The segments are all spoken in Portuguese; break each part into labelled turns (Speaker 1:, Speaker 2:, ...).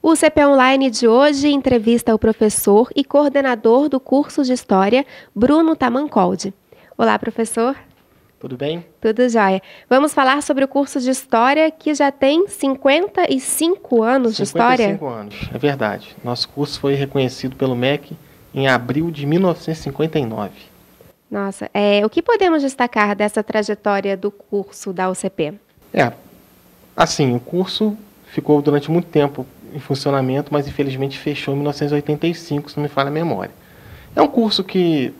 Speaker 1: O CP Online de hoje entrevista o professor e coordenador do curso de História, Bruno Tamancoldi. Olá, professor.
Speaker 2: Tudo bem?
Speaker 1: Tudo jóia. Vamos falar sobre o curso de História que já tem 55 anos 55 de História?
Speaker 2: 55 anos, é verdade. Nosso curso foi reconhecido pelo MEC em abril de 1959.
Speaker 1: Nossa, é, o que podemos destacar dessa trajetória do curso da UCP?
Speaker 2: É, assim, o curso ficou durante muito tempo em funcionamento, mas infelizmente fechou em 1985, se não me falha a memória. É um curso que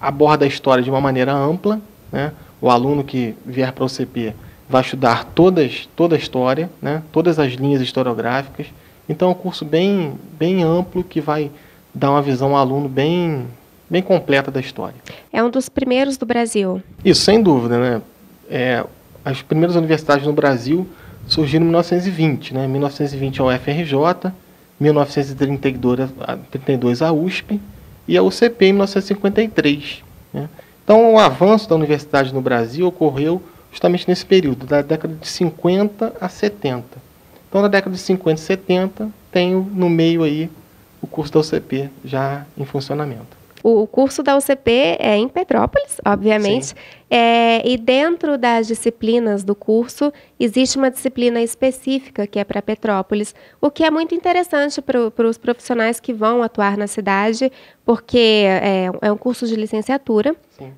Speaker 2: aborda a história de uma maneira ampla, né? O aluno que vier para o CP vai estudar todas, toda a história, né? todas as linhas historiográficas. Então é um curso bem, bem amplo que vai dar uma visão ao aluno bem, bem completa da história.
Speaker 1: É um dos primeiros do Brasil.
Speaker 2: Isso, sem dúvida. Né? É, as primeiras universidades no Brasil surgiram em 1920. Né? 1920 a UFRJ, 1932 a USP e a UCP em 1953. Né? Então, o avanço da universidade no Brasil ocorreu justamente nesse período, da década de 50 a 70. Então, na década de 50 e 70, tem no meio aí o curso da UCP já em funcionamento.
Speaker 1: O curso da UCP é em Petrópolis, obviamente, é, e dentro das disciplinas do curso existe uma disciplina específica que é para Petrópolis, o que é muito interessante para os profissionais que vão atuar na cidade, porque é, é um curso de licenciatura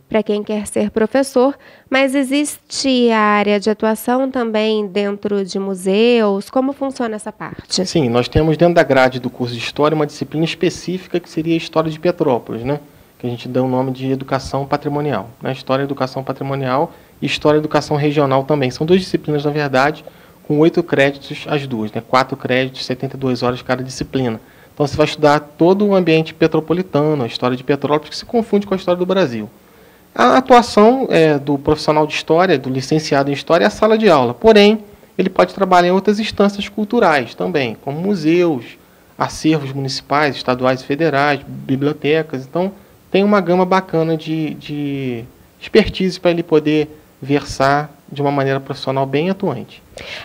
Speaker 1: para quem quer ser professor, mas existe a área de atuação também dentro de museus. Como funciona essa parte?
Speaker 2: Sim, nós temos dentro da grade do curso de História uma disciplina específica que seria a História de Petrópolis, né? Que a gente dá o nome de Educação Patrimonial. Né? História e Educação Patrimonial e História e Educação Regional também. São duas disciplinas, na verdade, com oito créditos as duas, né? quatro créditos, 72 horas cada disciplina. Então você vai estudar todo o ambiente petropolitano, a história de Petrópolis, que se confunde com a história do Brasil. A atuação é, do profissional de história, do licenciado em história, é a sala de aula. Porém, ele pode trabalhar em outras instâncias culturais também, como museus, acervos municipais, estaduais e federais, bibliotecas. Então, tem uma gama bacana de, de expertise para ele poder versar de uma maneira profissional bem atuante.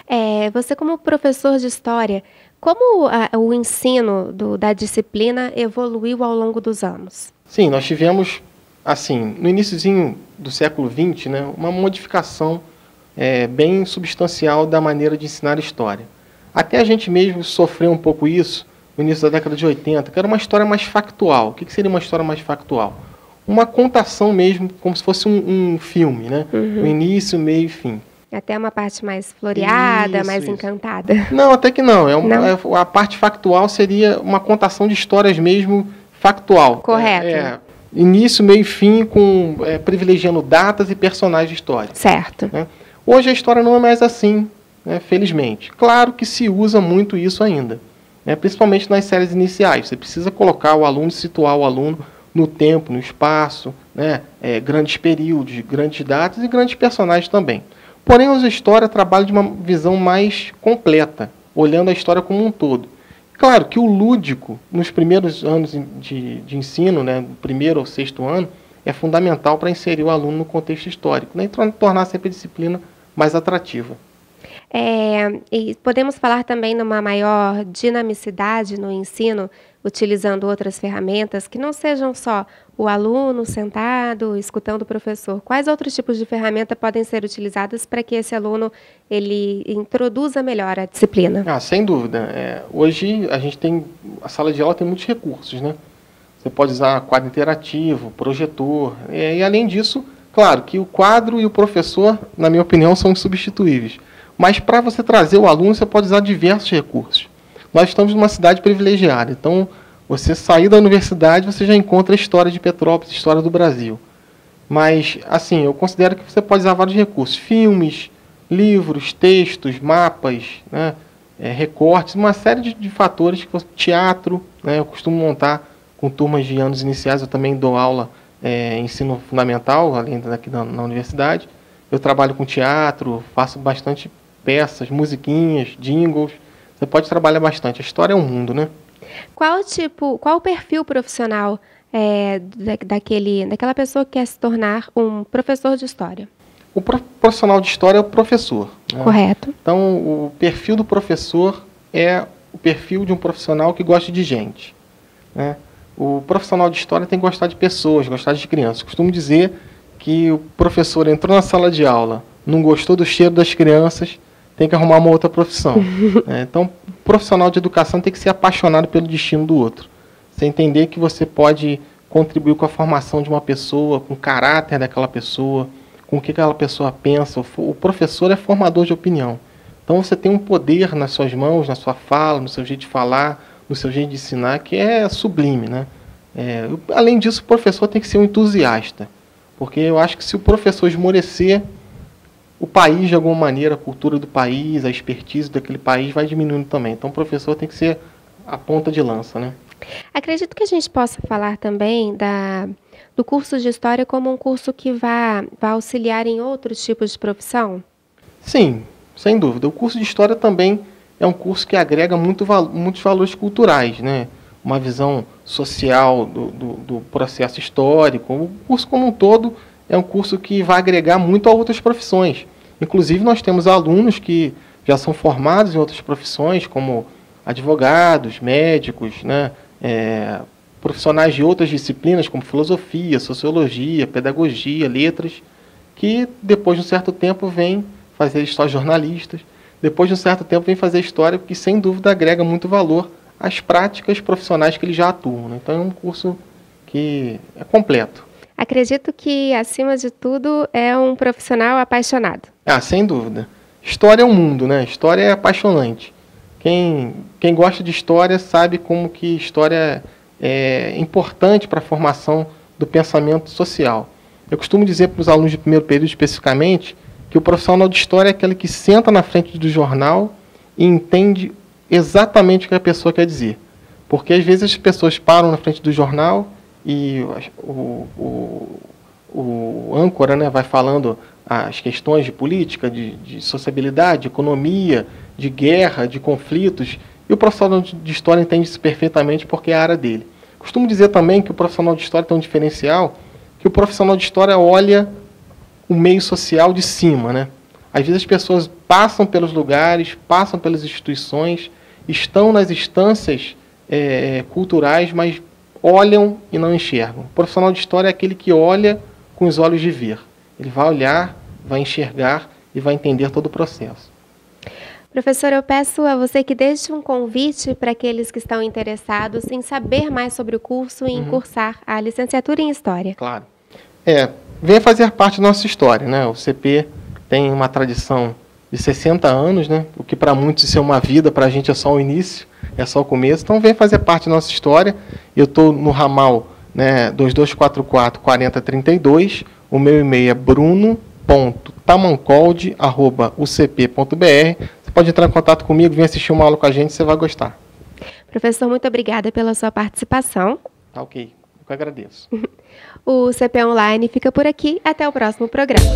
Speaker 1: É, você, como professor de história, como a, o ensino do, da disciplina evoluiu ao longo dos anos?
Speaker 2: Sim, nós tivemos, assim, no iníciozinho do século XX, né, uma modificação é, bem substancial da maneira de ensinar história. Até a gente mesmo sofreu um pouco isso no início da década de 80, que era uma história mais factual. O que, que seria uma história mais factual? Uma contação mesmo, como se fosse um, um filme, né? Uhum. O início, meio e fim.
Speaker 1: Até uma parte mais floreada, isso, mais isso. encantada.
Speaker 2: Não, até que não. É, um, não? É, a parte factual seria uma contação de histórias mesmo factual.
Speaker 1: Correto. É,
Speaker 2: é início, meio e fim, com é, privilegiando datas e personagens de história.
Speaker 1: Certo.
Speaker 2: Né? Hoje a história não é mais assim, né, felizmente. Claro que se usa muito isso ainda, né, principalmente nas séries iniciais. Você precisa colocar o aluno, situar o aluno no tempo, no espaço, né, é, grandes períodos, grandes datas e grandes personagens também. Porém, a história trabalha de uma visão mais completa, olhando a história como um todo. Claro que o lúdico, nos primeiros anos de, de ensino, né, primeiro ou sexto ano, é fundamental para inserir o aluno no contexto histórico, né, e tornar sempre a disciplina mais atrativa.
Speaker 1: É, e podemos falar também numa maior dinamicidade no ensino, utilizando outras ferramentas que não sejam só o aluno sentado, escutando o professor. Quais outros tipos de ferramenta podem ser utilizadas para que esse aluno ele introduza melhor a disciplina?
Speaker 2: Ah, sem dúvida. É, hoje a gente tem a sala de aula tem muitos recursos, né? Você pode usar quadro interativo, projetor, e, e além disso, claro que o quadro e o professor, na minha opinião, são insubstituíveis. Mas para você trazer o aluno, você pode usar diversos recursos. Nós estamos numa cidade privilegiada, então você sair da universidade, você já encontra a história de Petrópolis, a história do Brasil. Mas, assim, eu considero que você pode usar vários recursos: filmes, livros, textos, mapas, né, é, recortes, uma série de, de fatores. Que, teatro, né, eu costumo montar com turmas de anos iniciais, eu também dou aula é, ensino fundamental, além daqui na, na universidade. Eu trabalho com teatro, faço bastante peças, musiquinhas, jingles. Você pode trabalhar bastante. A história é um mundo, né?
Speaker 1: Qual tipo, qual o perfil profissional é, daquele, daquela pessoa que quer se tornar um professor de história?
Speaker 2: O profissional de história é o professor.
Speaker 1: Né? Correto.
Speaker 2: Então, o perfil do professor é o perfil de um profissional que gosta de gente. Né? O profissional de história tem que gostar de pessoas, gostar de crianças. Costumo dizer que o professor entrou na sala de aula, não gostou do cheiro das crianças, tem que arrumar uma outra profissão. né? Então, profissional de educação tem que ser apaixonado pelo destino do outro. Você entender que você pode contribuir com a formação de uma pessoa, com o caráter daquela pessoa, com o que aquela pessoa pensa. O professor é formador de opinião. Então você tem um poder nas suas mãos, na sua fala, no seu jeito de falar, no seu jeito de ensinar, que é sublime. Né? É, além disso, o professor tem que ser um entusiasta. Porque eu acho que se o professor esmorecer, o país, de alguma maneira, a cultura do país, a expertise daquele país vai diminuindo também. Então o professor tem que ser a ponta de lança. Né?
Speaker 1: Acredito que a gente possa falar também da do curso de História como um curso que vai, auxiliar em outros tipos de profissão?
Speaker 2: Sim, sem dúvida. O curso de História também é um curso que agrega muito, muitos valores culturais, né? uma visão social do, do, do, processo histórico. O curso como um todo é um curso que vai agregar muito a outras profissões. Inclusive, nós temos alunos que já são formados em outras profissões, como advogados, médicos, né? É, profissionais de outras disciplinas, como filosofia, sociologia, pedagogia, letras, que depois de um certo tempo vêm fazer história jornalistas, depois de um certo tempo vêm fazer história, que sem dúvida agrega muito valor às práticas profissionais que eles já atuam. Né? Então é um curso que é completo.
Speaker 1: Acredito que, acima de tudo, é um profissional apaixonado.
Speaker 2: Ah, sem dúvida. História é um mundo, né? História é apaixonante. Quem, quem gosta de história sabe como que história é, importante para a formação do pensamento social. Eu costumo dizer para os alunos de primeiro período especificamente que o profissional de história é aquele que senta na frente do jornal e entende exatamente o que a pessoa quer dizer. Porque às vezes as pessoas param na frente do jornal e o, o, o âncora né, vai falando as questões de política, de, de sociabilidade, de economia, de guerra, de conflitos, e o profissional de história entende isso perfeitamente porque é a área dele. Costumo dizer também que o profissional de história tem um diferencial, que o profissional de história olha o meio social de cima, né? Às vezes as pessoas passam pelos lugares, passam pelas instituições, estão nas instâncias é, culturais, mas olham e não enxergam. O profissional de história é aquele que olha com os olhos de ver. Ele vai olhar, vai enxergar e vai entender todo o processo.
Speaker 1: Professor, eu peço a você que deixe um convite para aqueles que estão interessados em saber mais sobre o curso e em uhum. cursar a licenciatura em História.
Speaker 2: Claro. É, venha fazer parte da nossa história, né? O CP tem uma tradição de 60 anos, né? O que para muitos isso é uma vida, para a gente é só o início, é só o começo. Então vem fazer parte da nossa história. Eu estou no ramal né, 2244 4032. O meu e-mail é bruno.tamancold.ucp.br pode entrar em contato comigo, vem assistir uma aula com a gente, você vai gostar.
Speaker 1: Professor, muito obrigada pela sua participação.
Speaker 2: Tá ok, eu que agradeço.
Speaker 1: o CP Online fica por aqui, até o próximo programa.